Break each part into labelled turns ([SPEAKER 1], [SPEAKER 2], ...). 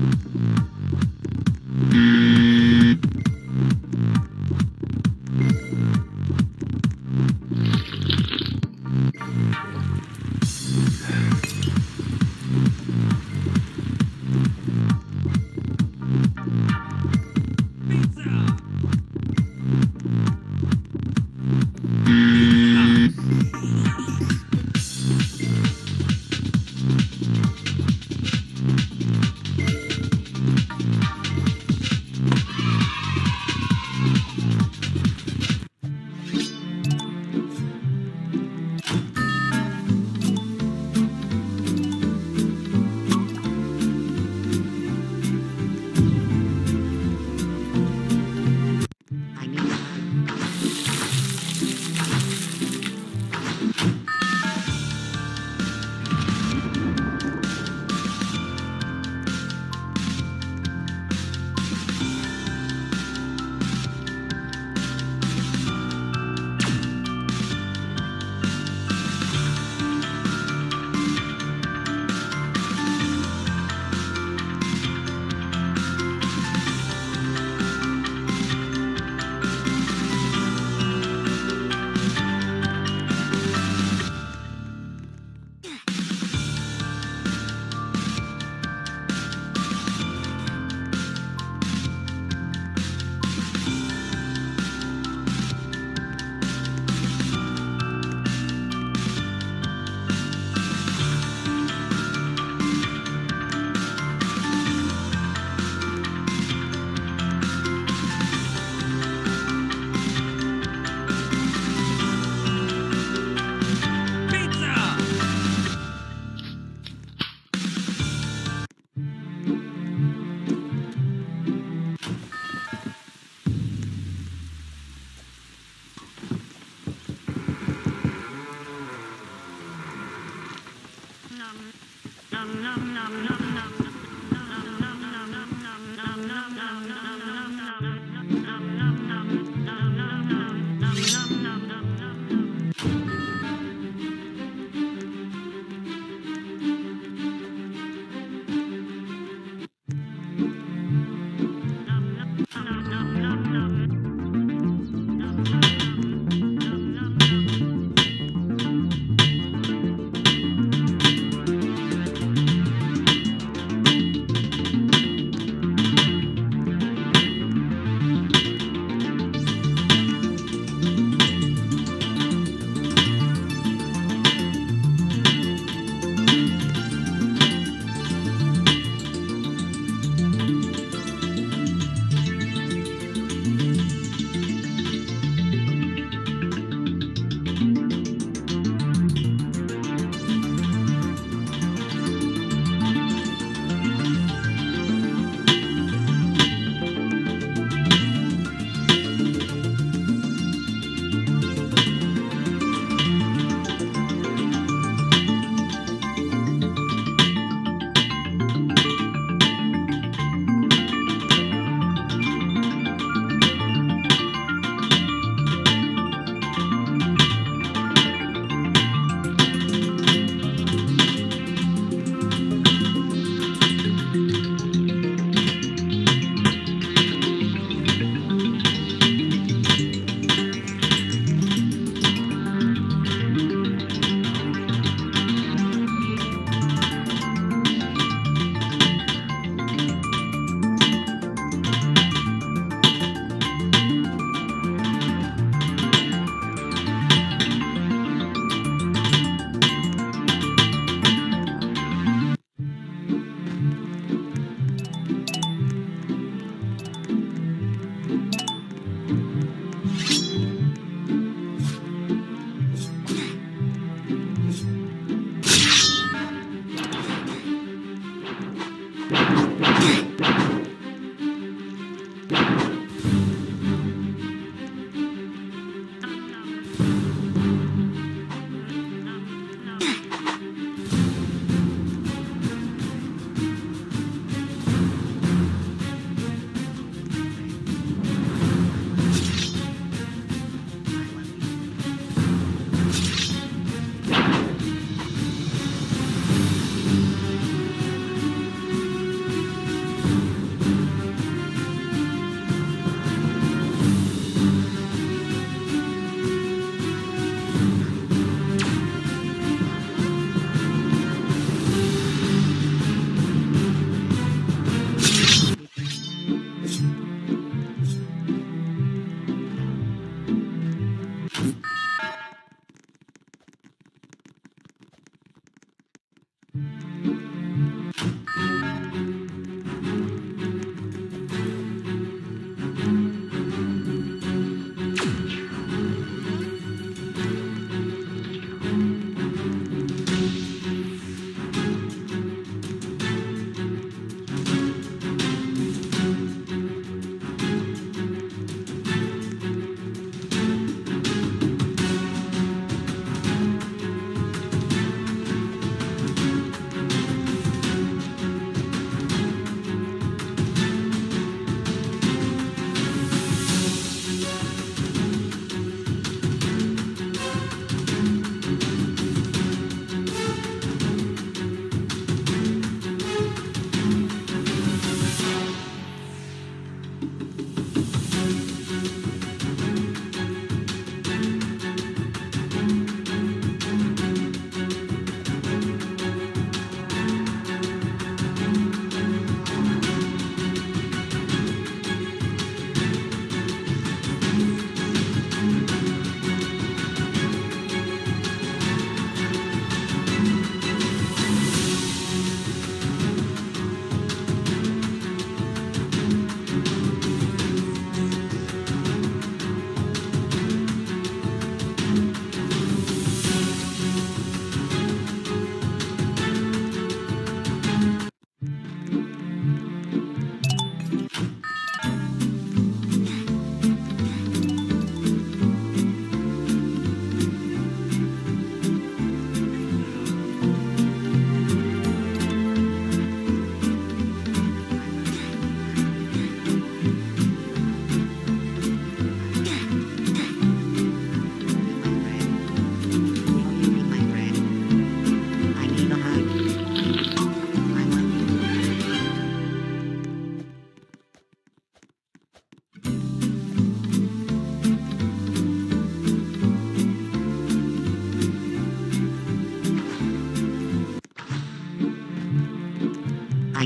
[SPEAKER 1] Mm-hmm.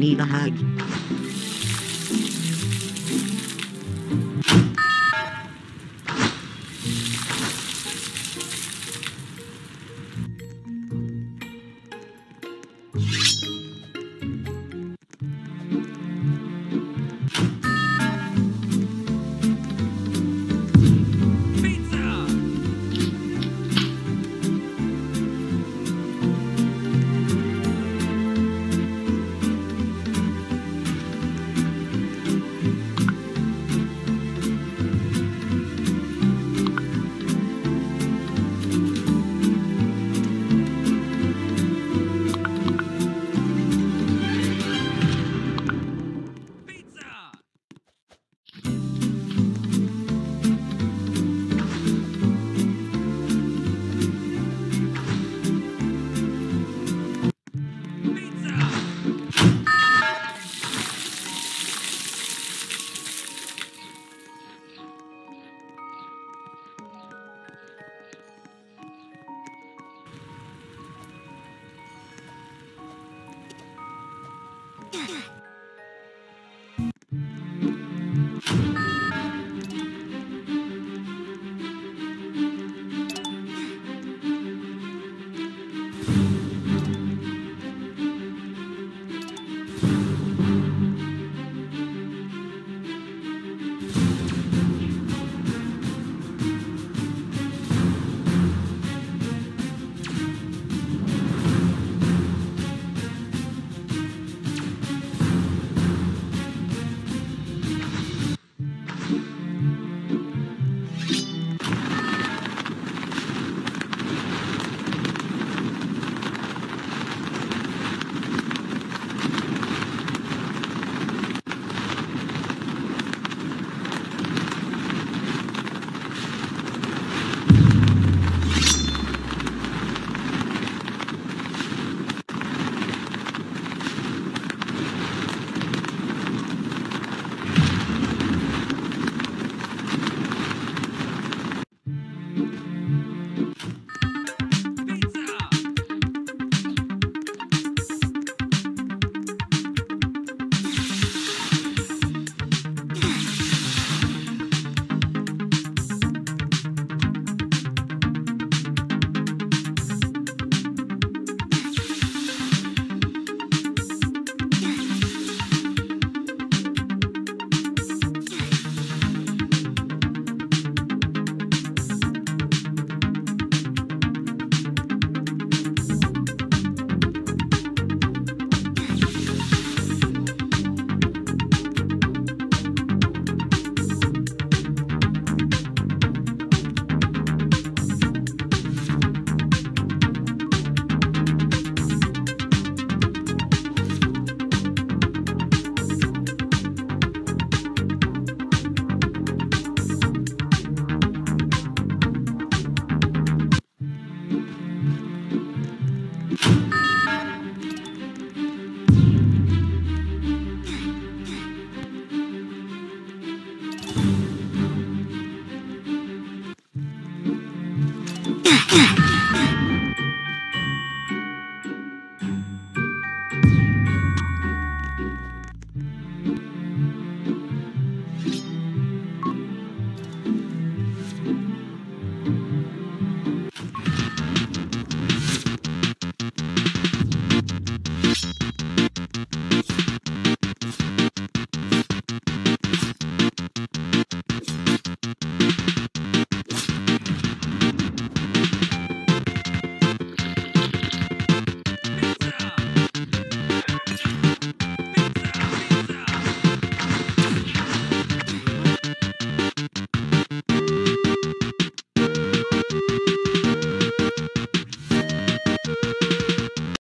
[SPEAKER 1] Need a hug.